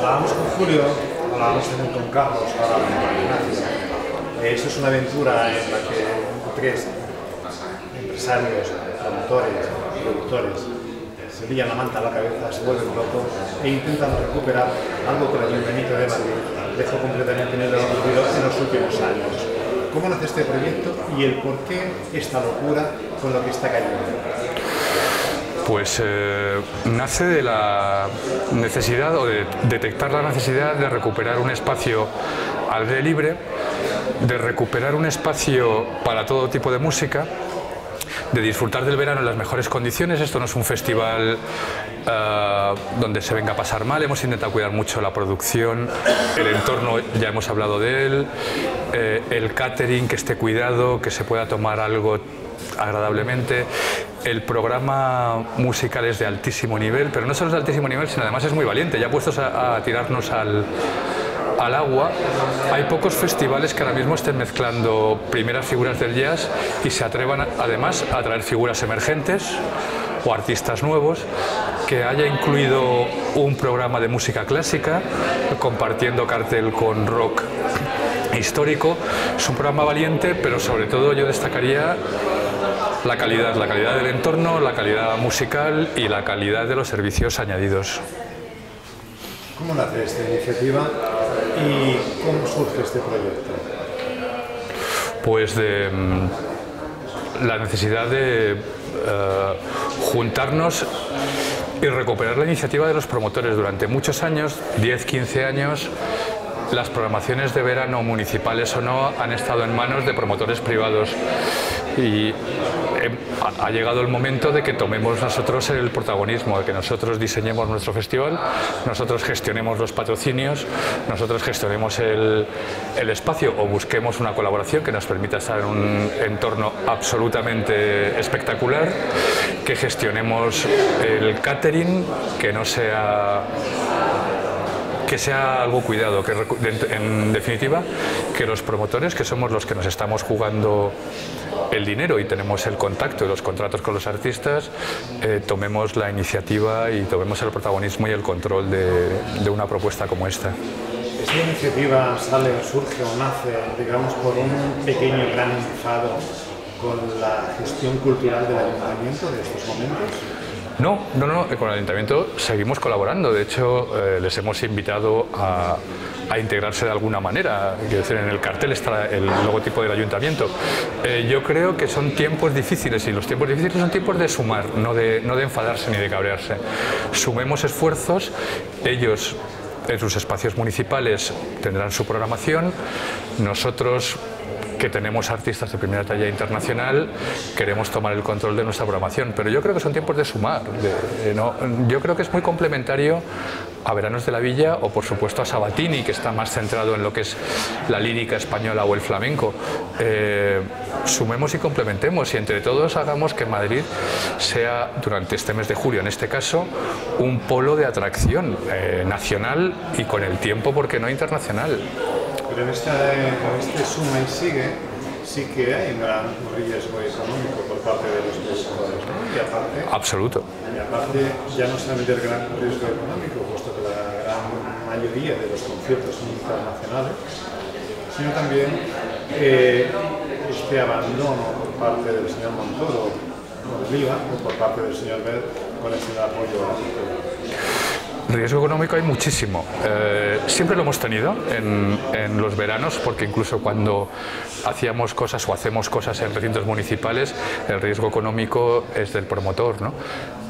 Hablábamos con Julio, hablábamos también con Carlos, ahora con Esto es una aventura en la que tres empresarios, promotores, productores, se pillan la manta a la cabeza, se vuelven locos e intentan recuperar algo que el Ayuntamiento de Madrid dejó completamente en el olvido en los últimos años. ¿Cómo nace este proyecto y el por qué esta locura con lo que está cayendo? Pues eh, nace de la necesidad o de detectar la necesidad de recuperar un espacio al aire libre, de recuperar un espacio para todo tipo de música, de disfrutar del verano en las mejores condiciones. Esto no es un festival eh, donde se venga a pasar mal, hemos intentado cuidar mucho la producción, el entorno, ya hemos hablado de él, eh, el catering, que esté cuidado, que se pueda tomar algo agradablemente. El programa musical es de altísimo nivel, pero no solo es de altísimo nivel, sino además es muy valiente. Ya puestos a, a tirarnos al, al agua, hay pocos festivales que ahora mismo estén mezclando primeras figuras del jazz y se atrevan además a traer figuras emergentes o artistas nuevos, que haya incluido un programa de música clásica, compartiendo cartel con rock histórico. Es un programa valiente, pero sobre todo yo destacaría la calidad, la calidad del entorno, la calidad musical y la calidad de los servicios añadidos. ¿Cómo nace esta iniciativa y cómo surge este proyecto? Pues de mm, la necesidad de eh, juntarnos y recuperar la iniciativa de los promotores. Durante muchos años, 10, 15 años, las programaciones de verano, municipales o no, han estado en manos de promotores privados. Y ha- ha llegado el momento de que tomemos nosotros el protagonismo, de que nosotros diseñemos nuestro festival, nosotros gestionemos los patrocinios, nosotros gestionemos el, el espacio o busquemos una colaboración que nos permita estar en un entorno absolutamente espectacular, que gestionemos el catering, que no sea que sea algo cuidado, que en definitiva que los promotores, que somos los que nos estamos jugando el dinero y tenemos el contacto y los contratos con los artistas, eh, tomemos la iniciativa y tomemos el protagonismo y el control de, una propuesta como esta. Esta iniciativa sale, surge o nace, digamos, por un pequeño gran enfado con la gestión cultural del ayuntamiento de estos momentos. No, no, no, con el ayuntamiento seguimos colaborando. De hecho, eh, les hemos invitado a, a integrarse de alguna manera. Quiero decir, en el cartel está el logotipo del ayuntamiento. Eh, yo creo que son tiempos difíciles y los tiempos difíciles son tiempos de sumar, no de, no de enfadarse ni de cabrearse. Sumemos esfuerzos, ellos en sus espacios municipales tendrán su programación, nosotros que tenemos artistas de primera talla internacional, queremos tomar el control de nuestra programación. Pero yo creo que son tiempos de sumar. eh, yo creo que es muy complementario a Veranos de la Villa o, por supuesto, a Sabatini, que está más centrado en lo que es la lírica española o el flamenco. Eh, sumemos y complementemos y entre todos hagamos que Madrid sea, durante este mes de julio en este caso, un polo de atracción eh, nacional y con el tiempo, ¿por qué no internacional? Pero en, esta, en este suma y sigue sí que hay un gran riesgo económico por parte de los productores. ¿no? Y aparte, Absoluto. y aparte, ya no solamente el gran riesgo económico, puesto que la gran mayoría de los conciertos son internacionales, sino también eh, este abandono por parte del señor Montoro con el IVA o por parte del señor Ver con este apoyo a la. Riesgo económico hay muchísimo. Eh, siempre lo hemos tenido en, los veranos, porque incluso cuando hacíamos cosas o hacemos cosas en recintos municipales, el riesgo económico es del promotor. ¿no?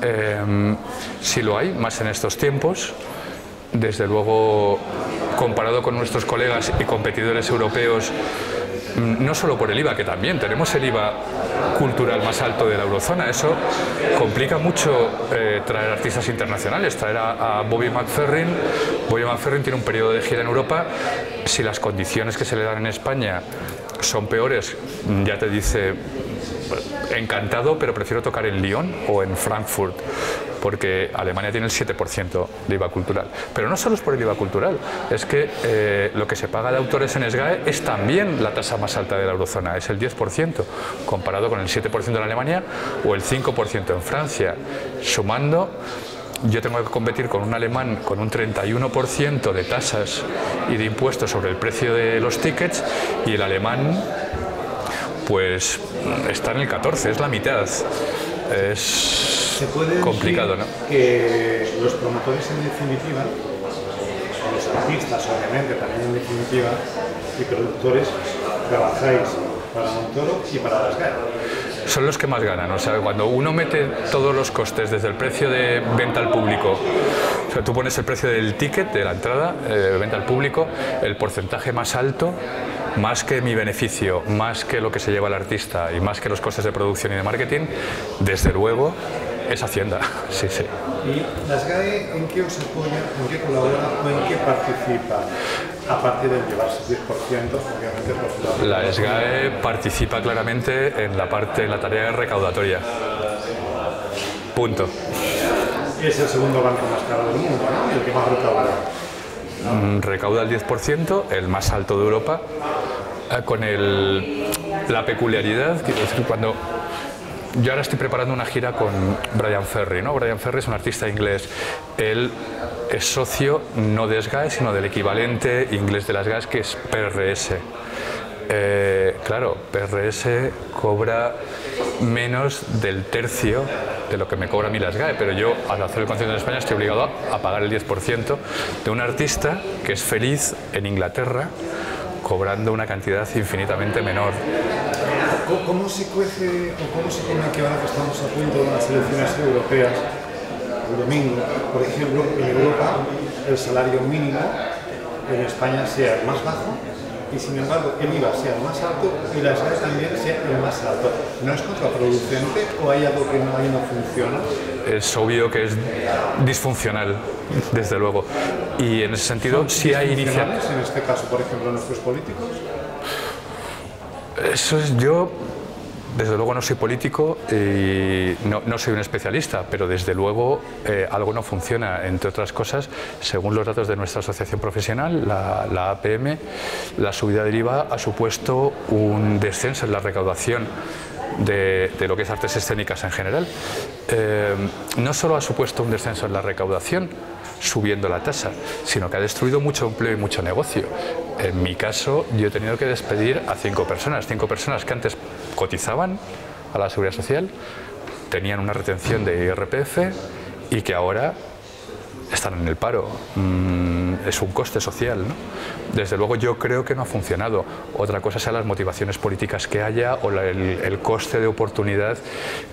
Eh, sí lo hay, más en estos tiempos. Desde luego, comparado con nuestros colegas y competidores europeos, no solo por el IVA, que también tenemos el IVA cultural más alto de la eurozona. Eso complica mucho eh, traer artistas internacionales, traer a, a Bobby McFerrin. Bobby McFerrin tiene un periodo de gira en Europa. Si las condiciones que se le dan en España son peores, mm, ya te dice encantado, pero prefiero tocar en Lyon o en Frankfurt, porque Alemania tiene el 7% de IVA cultural. Pero no solo es por el IVA cultural, es que eh, lo que se paga de autores en SGAE es también la tasa más alta de la eurozona, es el 10%, comparado con el 7% en Alemania o el 5% en Francia, sumando yo tengo que competir con un alemán con un 31% de tasas y de impuestos sobre el precio de los tickets y el alemán pues está en el 14, es la mitad. Es complicado, ¿no? Que los promotores en definitiva, los artistas obviamente también en definitiva, y productores, trabajáis para Montoro y para las GAE son los que más ganan. O sea, cuando uno mete todos los costes desde el precio de venta al público, o sea, tú pones el precio del ticket, de la entrada, de eh, venta al público, el porcentaje más alto, más que mi beneficio, más que lo que se lleva el artista y más que los costes de producción y de marketing, desde luego es Hacienda, sí, sí. ¿Y las GAE en qué os apoya, en qué colabora o en qué participa? Aparte de llevarse 10%, obviamente, por La SGAE participa claramente en la parte, en la tarea recaudatoria. Punto. Es el segundo banco más caro del mundo, ¿no? El que más recauda. Mm, recauda el 10%, el más alto de Europa, eh, con el, la peculiaridad, quiero decir, cuando yo ahora estoy preparando una gira con Brian Ferry, ¿no? Brian Ferry es un artista inglés. Él es socio no de SGAE, sino del equivalente inglés de las GAES, que es PRS. Eh, claro, PRS cobra menos del tercio de lo que me cobra a mí las GAE, pero yo al hacer el concierto en España estoy obligado a pagar el 10% de un artista que es feliz en Inglaterra cobrando una cantidad infinitamente menor. ¿Cómo se cuece o cómo se come que ahora que estamos a punto de las elecciones europeas, el domingo, por ejemplo, en Europa el salario mínimo en España sea más bajo y sin embargo el IVA sea el más alto y la SGAE también sea el más alto. ¿No es contraproducente o hay algo que no, hay no funciona? Es obvio que es disfuncional, desde luego. Y en ese sentido, si hay iniciativas. En este caso, por ejemplo, nuestros políticos. Eso es yo. Desde luego no soy político y no, soy un especialista, pero desde luego eh, algo no funciona. Entre otras cosas, según los datos de nuestra asociación profesional, la, APM, la subida del IVA ha supuesto un descenso en la recaudación de, lo que es artes escénicas en general. Eh, no solo ha supuesto un descenso en la recaudación, subiendo la tasa, sino que ha destruido mucho empleo y mucho negocio. En mi caso, yo he tenido que despedir a cinco personas, cinco personas que antes cotizaban a la seguridad social, tenían una retención de IRPF y que ahora están en el paro. Mm, es un coste social. ¿no? Desde luego yo creo que no ha funcionado. Otra cosa sean las motivaciones políticas que haya o el, coste de oportunidad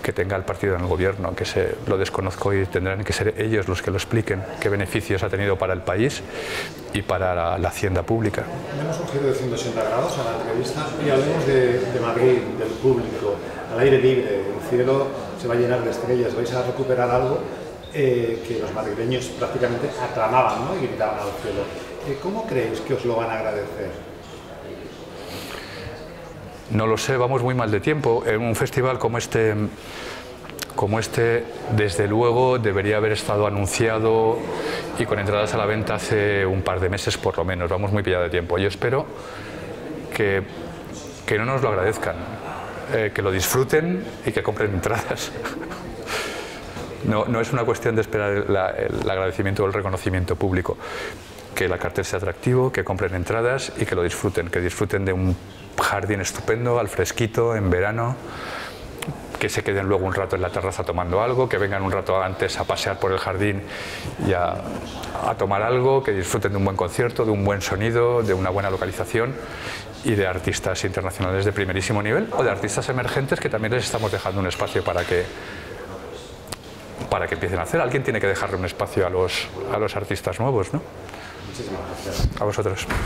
que tenga el partido en el gobierno, que se, lo desconozco y tendrán que ser ellos los que lo expliquen, qué beneficios ha tenido para el país y para la, hacienda pública. Tenemos un giro de 180 grados a la entrevista y hablemos de, de Madrid, del público, al aire libre, el cielo se va a llenar de estrellas, vais a recuperar algo eh, que los madrileños prácticamente aclamaban ¿no? y gritaban al cielo. Eh, ¿Cómo creéis que os lo van a agradecer? No lo sé, vamos muy mal de tiempo. En un festival como este, como este, desde luego debería haber estado anunciado y con entradas a la venta hace un par de meses por lo menos. Vamos muy pillado de tiempo. Yo espero que, que no nos lo agradezcan, eh, que lo disfruten y que compren entradas. No, no es una cuestión de esperar el, agradecimiento o el reconocimiento público. Que la cartel sea atractivo, que compren entradas y que lo disfruten, que disfruten de un jardín estupendo, al fresquito, en verano, que se queden luego un rato en la terraza tomando algo, que vengan un rato antes a pasear por el jardín y a, a, tomar algo, que disfruten de un buen concierto, de un buen sonido, de una buena localización y de artistas internacionales de primerísimo nivel o de artistas emergentes que también les estamos dejando un espacio para que para que empiecen a hacer. Alguien tiene que dejarle un espacio a los, a los artistas nuevos, ¿no? Muchísimas gracias. A vosotros.